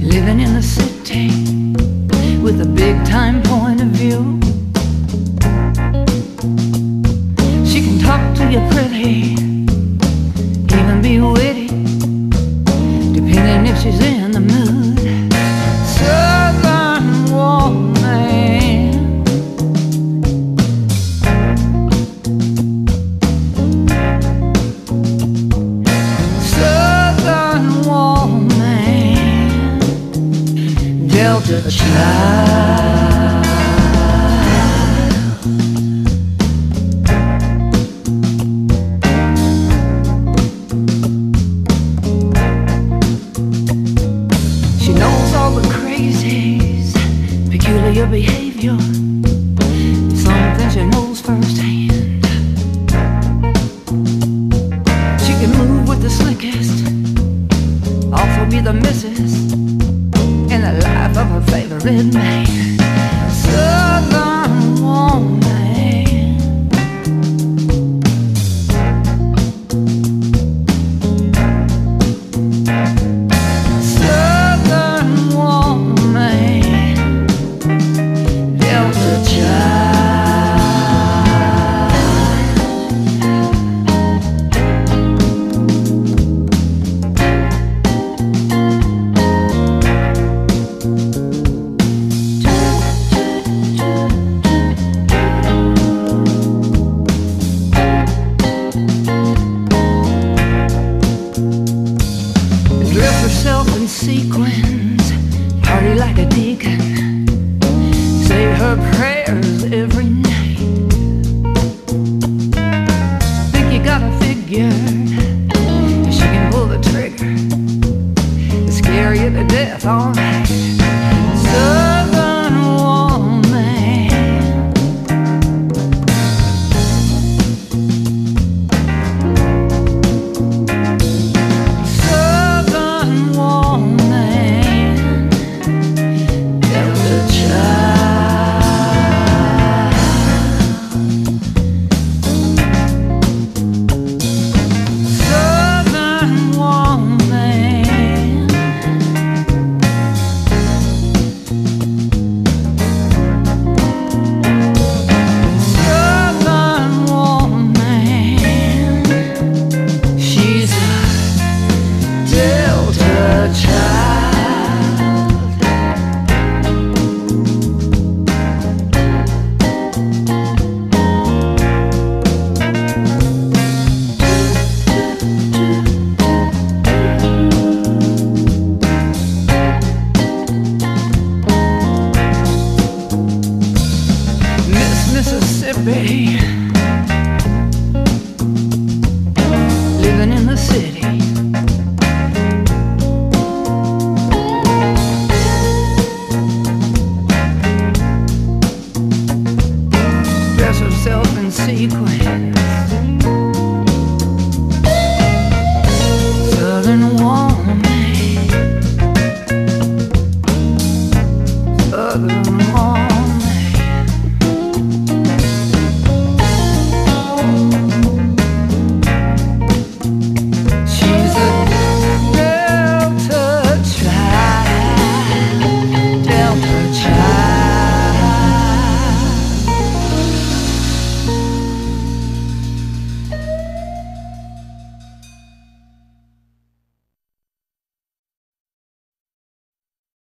Living in the city with a big time point of view. She can talk to you pretty, even be witty, depending if she's in. She knows all the crazies, peculiar behavior. Favorite man. Dress herself in sequins, party like a deacon, say her prayers every night. Think you got a figure, she can pull the trigger, scare you to death, alright. Living in the city. Dress in sequins.